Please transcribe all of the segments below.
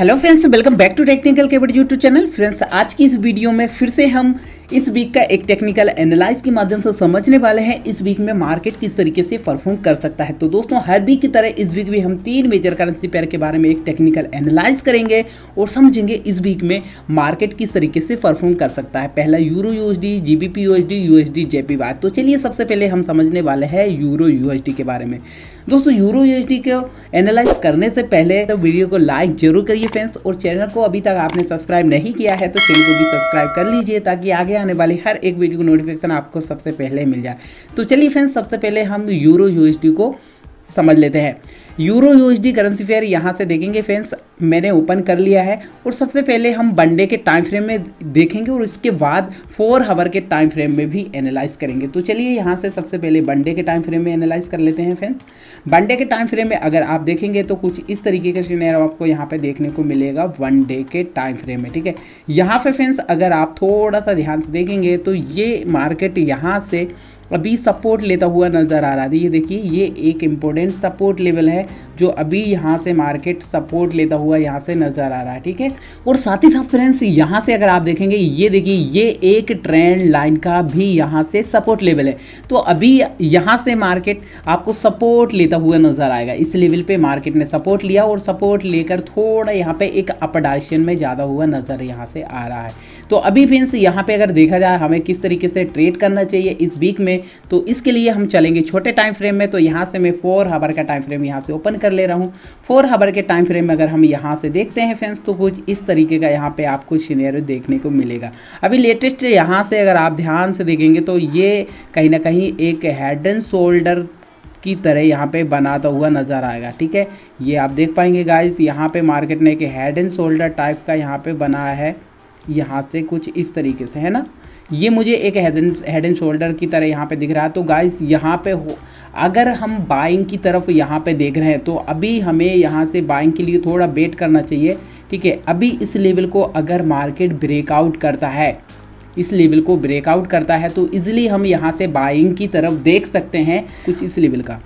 Hello friends welcome back to technical केबट YouTube channel friends आज की इस वीडियो में फिर से हम इस वीक का एक टेक्निकल एनालाइज के माध्यम से समझने वाले हैं, इस वीक में मार्केट किस तरीके से परफॉर्म कर सकता है। तो दोस्तों, हर वीक की तरह इस वीक भी हम तीन मेजर करेंसी पेयर के बारे में एक टेक्निकल एनालाइज करेंगे और समझेंगे इस वीक में मार्केट किस तरीके से परफॉर्म कर सकता है। पहला euro U S D G B P U S D U S D J P Y तो चलिए, सबसे पहले हम समझने वाले हैं यूरो यू एस डी के बारे में। दोस्तों यूरो यू एस डी को एनालाइज करने से पहले तो वीडियो को लाइक ज़रूर करिए फ्रेंड्स, और चैनल को अभी तक आपने सब्सक्राइब नहीं किया है तो चैनल को भी सब्सक्राइब कर लीजिए, ताकि आगे आने वाली हर एक वीडियो को नोटिफिकेशन आपको सबसे पहले मिल जाए। तो चलिए फ्रेंड्स सबसे पहले हम यूरो यूएसडी को समझ लेते हैं। यूरो यूएसडी करेंसी फेयर यहाँ से देखेंगे फ्रेंड्स, मैंने ओपन कर लिया है और सबसे पहले हम वनडे के टाइम फ्रेम में देखेंगे और इसके बाद फोर हावर के टाइम फ्रेम में भी एनालाइज करेंगे। तो चलिए यहाँ से सबसे पहले वनडे के टाइम फ्रेम में एनालाइज कर लेते हैं फ्रेंड्स। वनडे के टाइम फ्रेम में अगर आप देखेंगे तो कुछ इस तरीके का सीनेरियो आपको यहाँ पे देखने को मिलेगा वन डे के टाइम फ्रेम में, ठीक है? यहाँ पे फ्रेंड्स, अगर आप थोड़ा सा ध्यान से देखेंगे तो ये मार्केट यहाँ से अभी सपोर्ट लेता हुआ नज़र आ रहा है। ये देखिए, ये एक इम्पोर्टेंट सपोर्ट लेवल है। जो अभी यहाँ से मार्केट सपोर्ट लेता हुआ यहाँ से नज़र आ रहा है, ठीक है? और साथ ही साथ फ्रेंड्स यहाँ से अगर आप देखेंगे, ये देखिए, ये एक ट्रेंड लाइन का भी यहाँ से सपोर्ट लेवल है। तो अभी यहाँ से मार्केट आपको सपोर्ट लेता हुआ नज़र आएगा। इस लेवल पे मार्केट ने सपोर्ट लिया और सपोर्ट लेकर थोड़ा यहाँ पे एक अप डायरेक्शन में ज़्यादा हुआ नज़र यहाँ से आ रहा है। तो अभी फ्रेंड्स यहाँ पे अगर देखा जाए, हमें किस तरीके से ट्रेड करना चाहिए इस वीक में तो इसके लिए हम चलेंगे छोटे टाइम फ्रेम में तो यहाँ से मैं फोर हावर का टाइम फ्रेम यहाँ से ओपन कर ले रहा हूँ। फोर हावर के टाइम फ्रेम में अगर हम यहाँ से देखते हैं फ्रेंड्स तो कुछ इस तरीके का यहाँ पे आपको सीनेरियो देखने को मिलेगा। अभी लेटेस्ट यहाँ से अगर आप ध्यान से देखेंगे तो ये कहीं ना कहीं एक हेड एंड शोल्डर की तरह यहाँ पे बनाता हुआ नज़र आएगा, ठीक है? ये आप देख पाएँगे गाइस यहाँ पे मार्केट ने एक हेड एंड शोल्डर टाइप का यहाँ पे बनाया है। यहाँ से कुछ इस तरीके से, है ना? ये मुझे एक हेड एंड शोल्डर की तरह यहाँ पे दिख रहा है। तो गाइस यहाँ पे हो, अगर हम बाइंग की तरफ़ यहाँ पे देख रहे हैं तो अभी हमें यहाँ से बाइंग के लिए थोड़ा वेट करना चाहिए। ठीक है, अभी इस लेवल को अगर मार्केट ब्रेकआउट करता है, इस लेवल को ब्रेकआउट करता है तो इजीली हम यहाँ से बाइंग की तरफ़ देख सकते हैं कुछ इस लेवल का।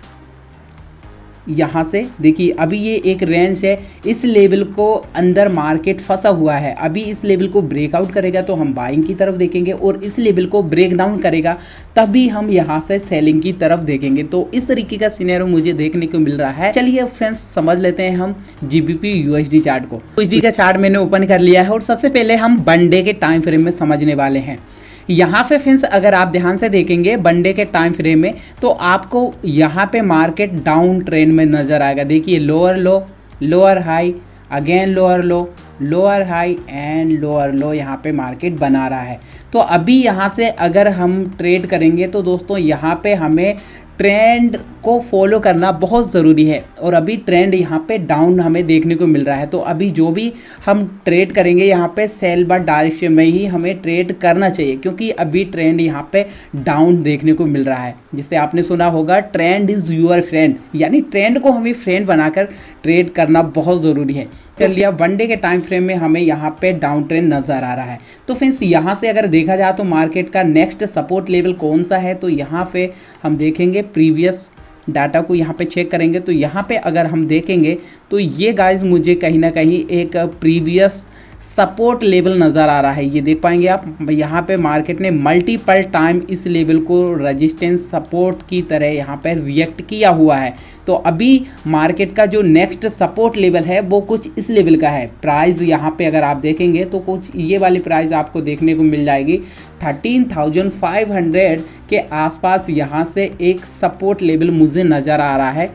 यहाँ से। देखिए, अभी ये एक रेंज है। इस लेवल को अंदर मार्केट फंसा हुआ है। अभी इस लेवल को ब्रेकआउट करेगा तो हम बाइंग की तरफ़ देखेंगे और इस लेवल को ब्रेक डाउन करेगा, तभी हम यहाँ से सेलिंग की तरफ़ देखेंगे। तो इस तरीके का सीनियर मुझे देखने को मिल रहा है। चलिए फ्रेंड्स समझ लेते हैं हम जीबीपी यूएसडी चार्ट को। यूएसडी का चार्ट मैंने ओपन कर लिया है और सबसे पहले हम वन डे के टाइम फ्रेम में समझने वाले हैं। यहाँ पे फ्रेंड्स अगर आप ध्यान से देखेंगे बंडे के टाइम फ्रेम में तो आपको यहाँ पे मार्केट डाउन ट्रेंड में नज़र आएगा। देखिए lower low lower high again lower low lower high and lower low यहाँ पे मार्केट बना रहा है। तो अभी यहाँ से अगर हम ट्रेड करेंगे तो दोस्तों, यहाँ पे हमें ट्रेंड को फॉलो करना बहुत ज़रूरी है। और अभी ट्रेंड यहाँ पे डाउन हमें देखने को मिल रहा है। तो अभी जो भी हम ट्रेड करेंगे यहाँ पे सेल बार डायरेक्शन में ही हमें ट्रेड करना चाहिए। क्योंकि अभी ट्रेंड यहाँ पे डाउन देखने को मिल रहा है। जिससे आपने सुना होगा ट्रेंड इज़ यूर फ्रेंड यानी ट्रेंड को हमें फ्रेंड बनाकर ट्रेड करना बहुत ज़रूरी है। कर लिया। वनडे के टाइम फ्रेम में हमें यहाँ पे डाउन ट्रेंड नज़र आ रहा है। तो फ्रेंड्स यहाँ से अगर देखा जाए तो मार्केट का नेक्स्ट सपोर्ट लेवल कौन सा है? तो यहाँ पे हम देखेंगे प्रीवियस डाटा को यहाँ पे चेक करेंगे। तो यहाँ पे अगर हम देखेंगे तो ये गाइस मुझे कहीं ना कहीं एक प्रीवियस सपोर्ट लेवल नज़र आ रहा है। ये देख पाएँगे आप, यहाँ पे मार्केट ने मल्टीपल टाइम इस लेवल को रेजिस्टेंस सपोर्ट की तरह यहाँ पर रिएक्ट किया हुआ है। तो अभी मार्केट का जो नेक्स्ट सपोर्ट लेवल है, वो कुछ इस लेवल का है। प्राइस यहाँ पे अगर आप देखेंगे तो कुछ ये वाली प्राइस आपको देखने को मिल जाएगी। थर्टीन थाउज़ेंड फाइव हंड्रेड के आसपास यहाँ से एक सपोर्ट लेवल मुझे नज़र आ रहा है।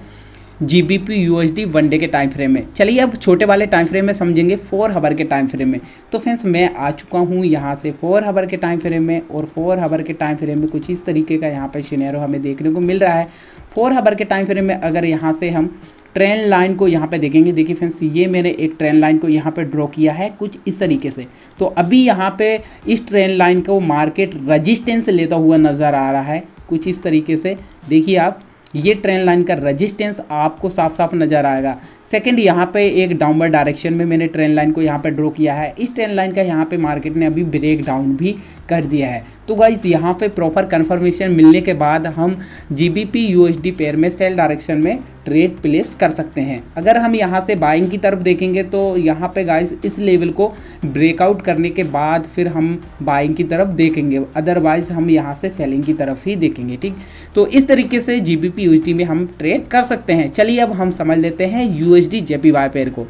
G B P U H D one day के टाइम फ्रेम में। चलिए अब छोटे वाले टाइम फ्रेम में समझेंगे फोर हावर के टाइम फ्रेम में। तो फ्रेंड्स मैं आ चुका हूँ यहाँ से फोर हावर के टाइम फ्रेम में और फोर हवर के टाइम फ्रेम में कुछ इस तरीके का यहाँ पर शिनेरो हमें देखने को मिल रहा है। फोर हावर के टाइम फ्रेम में अगर यहाँ से हम ट्रेन लाइन को यहाँ पे देखेंगे, देखिए फ्रेंड्स ये मैंने एक ट्रेन लाइन को यहाँ पे ड्रॉ किया है कुछ इस तरीके से। तो अभी यहाँ पे इस ट्रेन लाइन को मार्केट रजिस्टेंस लेता हुआ नज़र आ रहा है कुछ इस तरीके से। देखिए आप ये ट्रेन लाइन का रजिस्टेंस आपको साफ़ साफ़ नज़र आएगा। सेकंड यहाँ पे एक डाउनवर्ड डायरेक्शन में मैंने ट्रेन लाइन को यहाँ पे ड्रॉ किया है। इस ट्रेन लाइन का यहाँ पे मार्केट ने अभी ब्रेक डाउन भी कर दिया है। तो गाइज़ यहाँ पे प्रॉपर कन्फर्मेशन मिलने के बाद हम G B P U S D pair में सेल डायरेक्शन में ट्रेड प्लेस कर सकते हैं। अगर हम यहाँ से बाइंग की तरफ़ देखेंगे तो यहाँ पे गाइज़ इस लेवल को ब्रेकआउट करने के बाद फिर हम बाइंग की तरफ़ देखेंगे। अदरवाइज़ हम यहाँ से सेलिंग की तरफ़ ही देखेंगे, ठीक? तो इस तरीके से G B P U S D में हम ट्रेड कर सकते हैं। चलिए अब हम समझ लेते हैं U S D J P Y pair को।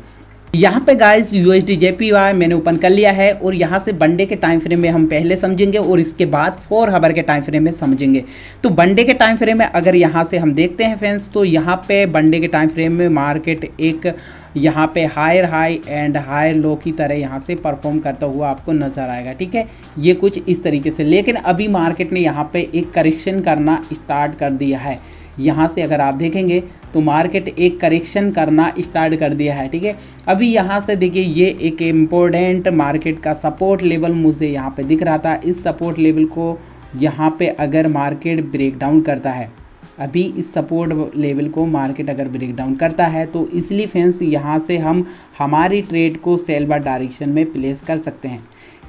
यहाँ पे गाइस यू एस मैंने ओपन कर लिया है और यहाँ से बंडे के टाइम फ्रेम में हम पहले समझेंगे और इसके बाद फोर हबर के टाइम फ्रेम में समझेंगे। तो बंडे के टाइम फ्रेम में अगर यहाँ से हम देखते हैं फ्रेंड्स तो यहाँ पे बंडे के टाइम फ्रेम में मार्केट एक यहाँ पे higher high and higher low की तरह यहाँ से परफॉर्म करता हुआ आपको नज़र आएगा, ठीक है? ये कुछ इस तरीके से। लेकिन अभी मार्केट ने यहाँ पे एक करेक्शन करना स्टार्ट कर दिया है। यहाँ से अगर आप देखेंगे तो मार्केट एक करेक्शन करना स्टार्ट कर दिया है, ठीक है? अभी यहाँ से देखिए, ये एक इम्पोर्टेंट मार्केट का सपोर्ट लेवल मुझे यहाँ पे दिख रहा था। इस सपोर्ट लेवल को यहाँ पे अगर मार्केट ब्रेक डाउन करता है, अभी इस सपोर्ट लेवल को मार्केट अगर ब्रेक डाउन करता है तो इसलिए फ्रेंड्स यहाँ से हम हमारी ट्रेड को सेल बार डायरेक्शन में प्लेस कर सकते हैं।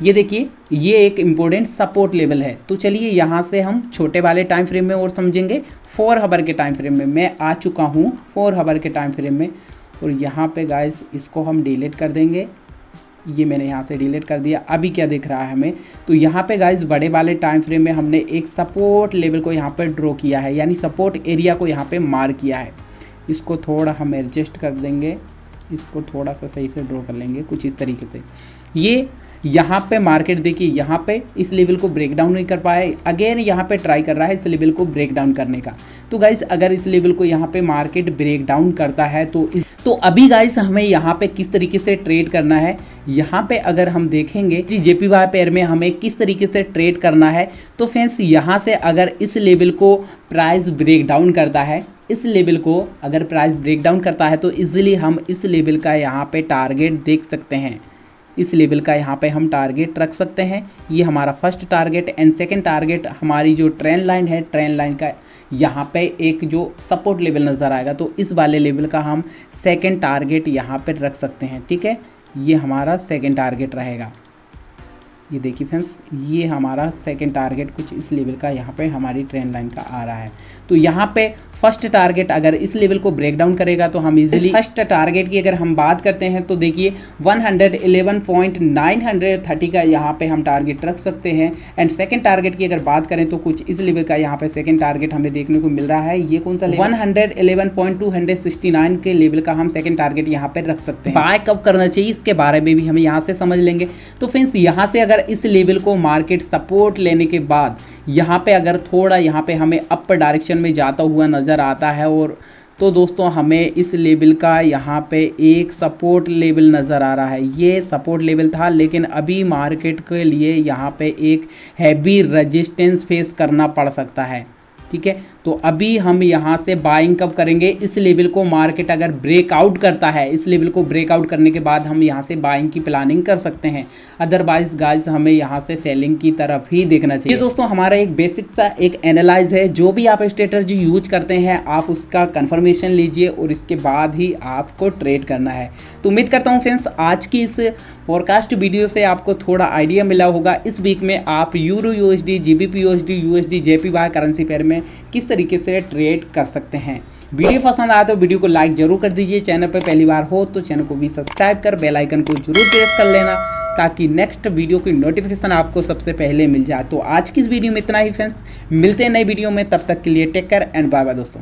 ये देखिए, ये एक इम्पोर्टेंट सपोर्ट लेवल है। तो चलिए यहाँ से हम छोटे वाले टाइम फ्रेम में और समझेंगे। फोर हवर के टाइम फ्रेम में मैं आ चुका हूँ फोर हवर के टाइम फ्रेम में। और यहाँ पे गाइस इसको हम डिलीट कर देंगे। ये मैंने यहाँ से डिलीट कर दिया। अभी क्या दिख रहा है हमें? तो यहाँ पे गाइस बड़े वाले टाइम फ्रेम में हमने एक सपोर्ट लेवल को यहाँ पर ड्रॉ किया है। यानी सपोर्ट एरिया को यहाँ पे मार किया है। इसको थोड़ा हम एडजस्ट कर देंगे। इसको थोड़ा सा सही से ड्रॉ कर लेंगे, कुछ इस तरीके से। ये यहाँ पे मार्केट देखिए यहाँ पे इस लेवल को ब्रेक डाउन नहीं कर पाए। अगेन यहाँ पे ट्राई कर रहा है इस लेवल को ब्रेक डाउन करने का। तो गाइस अगर इस लेवल को यहाँ पे मार्केट ब्रेक डाउन करता है तो इस, तो अभी गाइस हमें यहाँ पे किस तरीके से ट्रेड करना है? यहाँ पे अगर हम देखेंगे जी जेपी वाई पेयर में हमें किस तरीके से ट्रेड करना है तो फ्रेंड्स यहाँ से अगर इस लेवल को प्राइस ब्रेक डाउन करता है इस लेवल को अगर प्राइस ब्रेक डाउन करता है तो इजीली हम इस लेवल का यहाँ पे टारगेट देख सकते हैं। इस लेवल का यहाँ पे हम टारगेट रख सकते हैं। ये हमारा first target and second target हमारी जो ट्रेन लाइन है ट्रेन लाइन का यहाँ पे एक जो सपोर्ट लेवल नज़र आएगा तो इस वाले लेवल का हम सेकंड टारगेट यहाँ पे रख सकते हैं, ठीक है? ये हमारा सेकंड टारगेट रहेगा। ये देखिए फ्रेंड्स ये हमारा सेकेंड टारगेट कुछ इस लेवल का यहाँ पे हमारी ट्रेन लाइन का आ रहा है। तो यहाँ पे फ़र्स्ट टारगेट अगर इस लेवल को ब्रेक डाउन करेगा तो हम इजीली फ़र्स्ट टारगेट की अगर हम बात करते हैं तो देखिए 111.930 का यहाँ पे हम टारगेट रख सकते हैं। एंड सेकंड टारगेट की अगर बात करें तो कुछ इस लेवल का यहाँ पे सेकंड टारगेट हमें देखने को मिल रहा है। ये कौन सा वन हंड्रेड के लेवल का हम सेकेंड टारगेट यहाँ पे रख सकते हैं। बाय कब करना चाहिए इसके बारे में भी हम यहाँ से समझ लेंगे। तो फ्रेंड्स यहाँ से अगर इस लेवल को मार्केट सपोर्ट लेने के बाद यहाँ पे अगर थोड़ा यहाँ पे हमें अप डायरेक्शन में जाता हुआ नज़र आता है और तो दोस्तों हमें इस लेवल का यहाँ पे एक सपोर्ट लेवल नज़र आ रहा है। ये सपोर्ट लेवल था, लेकिन अभी मार्केट के लिए यहाँ पे एक हैवी रेजिस्टेंस फेस करना पड़ सकता है। ठीक है? तो अभी हम यहाँ से बाइंग कब करेंगे? इस लेवल को मार्केट अगर ब्रेकआउट करता है, इस लेवल को ब्रेकआउट करने के बाद हम यहाँ से बाइंग की प्लानिंग कर सकते हैं। अदरवाइज़ गाइस हमें यहाँ से सेलिंग की तरफ़ ही देखना चाहिए। दोस्तों, हमारा एक बेसिक सा, एक एनालाइज है। जो भी आप स्ट्रेटर्जी यूज़ करते हैं, आप उसका कन्फर्मेशन लीजिए और इसके बाद ही आपको ट्रेड करना है। तो उम्मीद करता हूँ फ्रेंड्स आज की इस फॉरकास्ट वीडियो से आपको थोड़ा आइडिया मिला होगा। इस वीक में आप euro U S D G B P U S D U S D J P Y currency pair में किस तरीके से ट्रेड कर सकते हैं। वीडियो पसंद आया तो वीडियो को लाइक ज़रूर कर दीजिए। चैनल पर पहली बार हो तो चैनल को भी सब्सक्राइब कर, बेल आइकन को ज़रूर प्रेस कर लेना ताकि नेक्स्ट वीडियो की नोटिफिकेशन आपको सबसे पहले मिल जाए। तो आज की इस वीडियो में इतना ही फ्रेंड्स मिलते हैं नई वीडियो में। तब तक के लिए take care and bye bye दोस्तों।